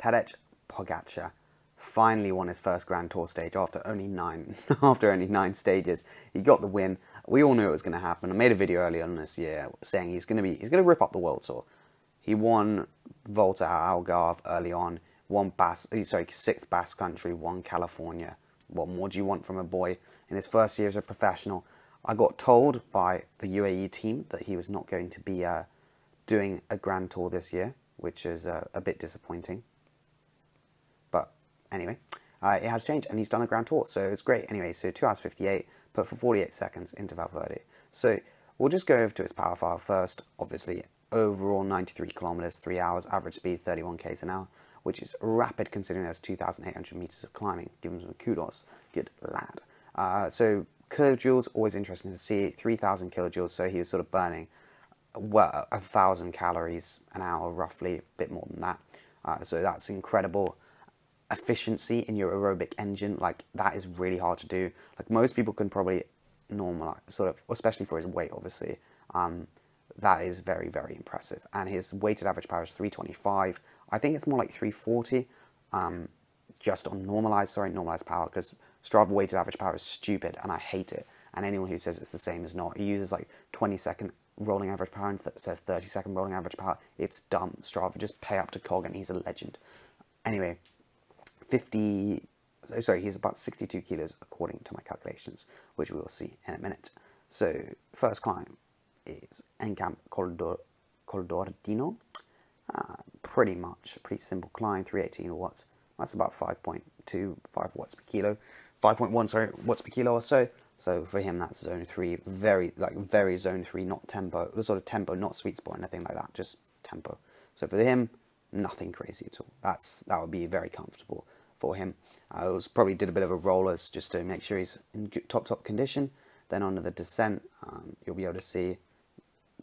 Tadej Pogacar finally won his first Grand Tour stage after only nine after only nine stages. He got the win. We all knew it was going to happen. I made a video earlier on this year saying he's going to be he's going to rip up the world tour. He won Volta Algarve early on. Won Bass, sorry, sixth Basque Country. Won California. What more do you want from a boy in his first year as a professional? I got told by the UAE team that he was not going to be uh, doing a Grand Tour this year, which is uh, a bit disappointing. Anyway, uh, it has changed, and he's done the Grand Tour, so it's great. Anyway, so 2 hours 58, but for 48 seconds into Valverde. So we'll just go over to his power file first. Obviously, overall 93 kilometers, 3 hours, average speed 31 k's an hour, which is rapid considering there's 2,800 meters of climbing. Give him some kudos. Good lad. Uh, so kilojoules, always interesting to see. 3,000 kilojoules, so he was sort of burning well, a thousand calories an hour, roughly, a bit more than that. Uh, so that's incredible efficiency in your aerobic engine. Like that is really hard to do. Like most people can probably normalize, sort of, especially for his weight, obviously. Um, that is very, very impressive. And his weighted average power is 325. I think it's more like 340, um, just on normalized, sorry, normalized power, because Strava weighted average power is stupid and I hate it. And anyone who says it's the same is not. He uses like 20 second rolling average power instead of 30 second rolling average power. It's dumb. Strava, just pay up to Coggan he's a legend. Anyway, 50, sorry, he's about 62 kilos according to my calculations, which we will see in a minute. So, first climb is Encamp Coldor, Coll d'Ordino. Uh, pretty much, pretty simple climb, 318 watts. That's about 5.2, 5 watts per kilo. 5.1, sorry, watts per kilo or so. So for him, that's zone three, very like very zone three, not tempo, the sort of tempo, not sweet spot, anything like that, just tempo. So for him, nothing crazy at all. That's that would be very comfortable for him. I was probably did a bit of a rollers just to make sure he's in top top condition. Then onto the descent, um, you'll be able to see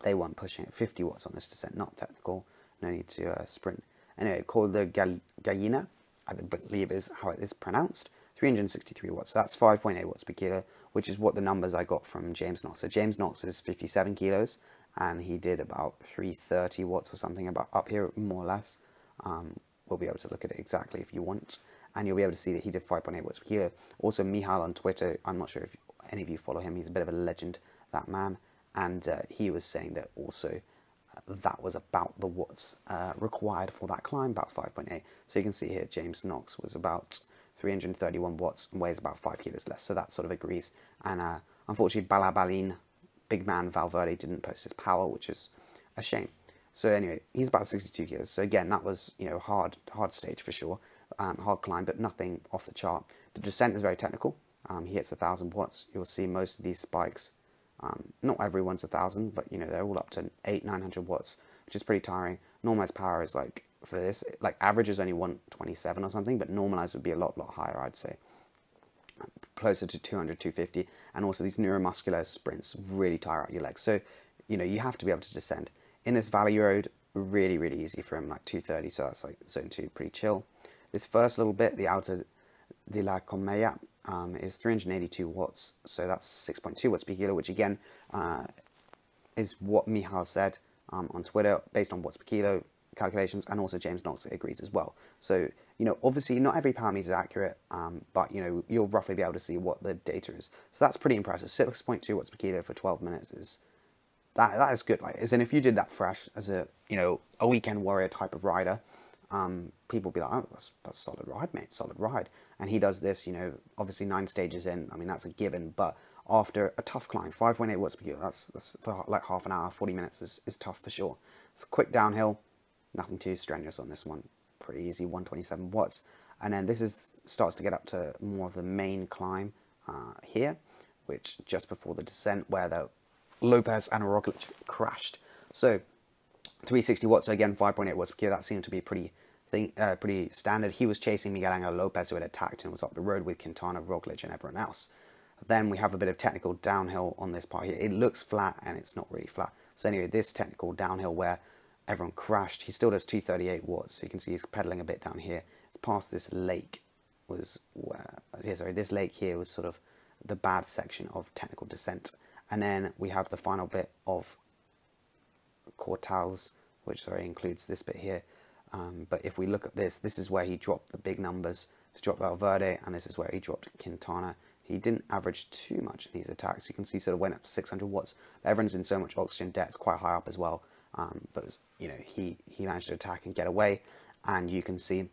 they weren't pushing at 50 watts on this descent, not technical. No need to uh, sprint. Anyway, called the Gallina, I believe is how it is pronounced. 363 watts. So that's 5.8 watts per kilo, which is what the numbers I got from James Knox. So James Knox is 57 kilos, and he did about 330 watts or something about up here, more or less. Um, we'll be able to look at it exactly if you want, and you'll be able to see that he did 5.8 watts per kilo. Also, Mihal on Twitter, I'm not sure if any of you follow him, he's a bit of a legend, that man, and uh, he was saying that also uh, that was about the watts uh, required for that climb, about 5.8. So you can see here, James Knox was about 331 watts and weighs about 5 kilos less. So that sort of agrees. And uh, unfortunately, Balabalin, big man Valverde, didn't post his power, which is a shame. So anyway, he's about 62 kilos. So again, that was you know hard hard stage for sure, um, hard climb, but nothing off the chart. The descent is very technical. Um, he hits a thousand watts. You'll see most of these spikes. Um, not everyone's a thousand, but you know they're all up to eight, nine hundred watts, which is pretty tiring. Normalized power is like for this. Like average is only 127 or something, but normalized would be a lot, lot higher, I'd say. Closer to 200, 250. And also these neuromuscular sprints really tire out your legs. So, you know, you have to be able to descend. In this valley road, really, really easy for him, like 230, so that's like zone 2, pretty chill. This first little bit, the Alto de la Comella, um, is 382 watts, so that's 6.2 watts per kilo, which again uh, is what Mihal said um, on Twitter, based on watts per kilo, calculations, and also James Knox agrees as well. So, you know, obviously not every parameter is accurate, um, but, you know, you'll roughly be able to see what the data is. So that's pretty impressive. 6.2 watts per kilo for 12 minutes is, that, that is good. Like, as in if you did that fresh as a, you know, a weekend warrior type of rider, um, people be like, oh, that's, that's solid ride, mate, solid ride. And he does this, you know, obviously nine stages in, I mean, that's a given, but after a tough climb, 5.8 watts per kilo, that's, that's for like half an hour, 40 minutes is, is tough for sure. It's a quick downhill, Nothing too strenuous on this one. Pretty easy, 127 watts. And then this is starts to get up to more of the main climb uh, here, which just before the descent where the Lopez and Roglic crashed. So 360 watts, so again 5.8 watts per kilo. That seemed to be pretty thing, uh, pretty standard. He was chasing Miguel Angel Lopez, who had attacked and was up the road with Quintana, Roglic, and everyone else. Then we have a bit of technical downhill on this part here. It looks flat and it's not really flat. So anyway, this technical downhill where everyone crashed. He still does 238 watts, so you can see he's pedaling a bit down here. It's past this lake was where, yeah, sorry, this lake here was sort of the bad section of technical descent. And then we have the final bit of Cortals, which sorry includes this bit here. Um, but if we look at this, this is where he dropped the big numbers to drop Valverde, and this is where he dropped Quintana. He didn't average too much in these attacks. You can see sort of went up 600 watts. Everyone's in so much oxygen debt, it's quite high up as well. Um, but you know he he managed to attack and get away, and you can see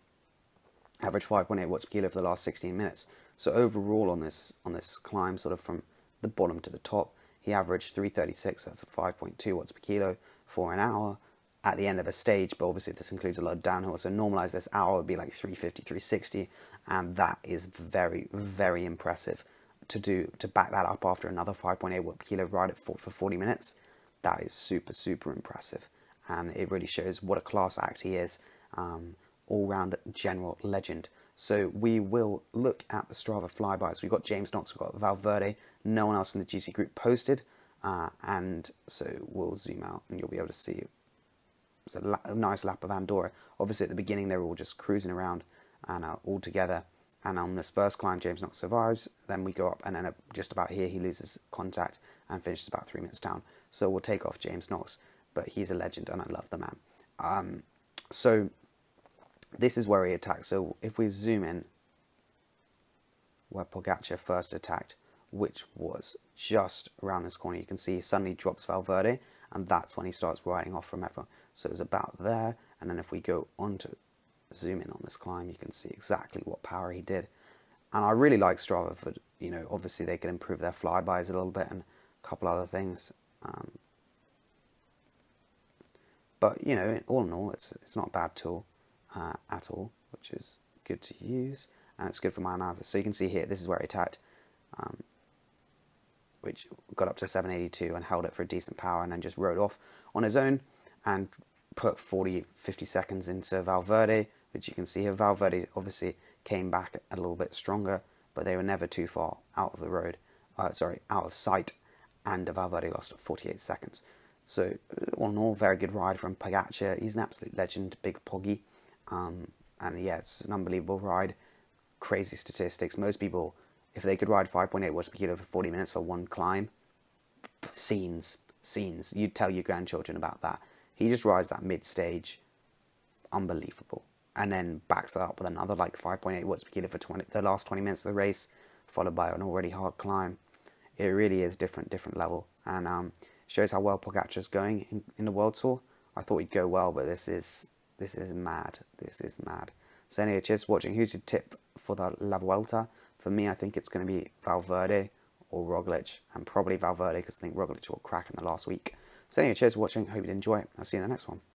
average 5.8 watts per kilo for the last 16 minutes. So overall on this on this climb, sort of from the bottom to the top, he averaged 336. That's a 5.2 watts per kilo for an hour at the end of a stage. But obviously this includes a lot of downhill. So normalize this hour would be like 350, 360, and that is very very impressive to do to back that up after another 5.8 watt kilo ride for, for 40 minutes. That is super super impressive, and it really shows what a class act he is. Um, all round general legend. So we will look at the Strava flybys. We've got James Knox, we've got Valverde, no one else from the GC group posted. Uh, and so we'll zoom out and you'll be able to see it's a, la- a, nice lap of Andorra. Obviously, at the beginning, they were all just cruising around and uh, all together. And on this first climb, James Knox survives. Then we go up, and then just about here, he loses contact and finishes about three minutes down. So we'll take off James Knox, but he's a legend, and I love the man. Um, so this is where he attacked. So if we zoom in, where Pogacar first attacked, which was just around this corner, you can see he suddenly drops Valverde, and that's when he starts riding off from everyone. So it was about there, and then if we go on to zoom in on this climb, you can see exactly what power he did. And I really like Strava for, you know, obviously they can improve their flybys a little bit and a couple other things. Um, but, you know, all in all, it's, it's not a bad tool uh, at all, which is good to use, and it's good for my analysis. So you can see here, this is where he attacked, um, which got up to 782 and held it for a decent power, and then just rode off on his own and put 40, 50 seconds into Valverde, which you can see here. Valverde obviously came back a little bit stronger, but they were never too far out of the road, uh, sorry, out of sight, and Valverde lost 48 seconds. So all in all, very good ride from Pogacar. He's an absolute legend, big poggy. Um, and yeah, it's an unbelievable ride. Crazy statistics. Most people, if they could ride 5.8 watts per kilo for 40 minutes for one climb, scenes, scenes. You'd tell your grandchildren about that. He just rides that mid stage, unbelievable. And then backs it up with another like 5.8 watts per kilo for 20, the last 20 minutes of the race, followed by an already hard climb. It really is different, different level. And um, shows how well Pogacar's going in, in the World Tour. I thought he'd go well, but this is this is mad. This is mad. So anyway, cheers for watching. Who's your tip for the La Vuelta? For me, I think it's going to be Valverde or Roglic, and probably Valverde because I think Roglic will crack in the last week. So anyway, cheers for watching. Hope you enjoy it. I'll see you in the next one.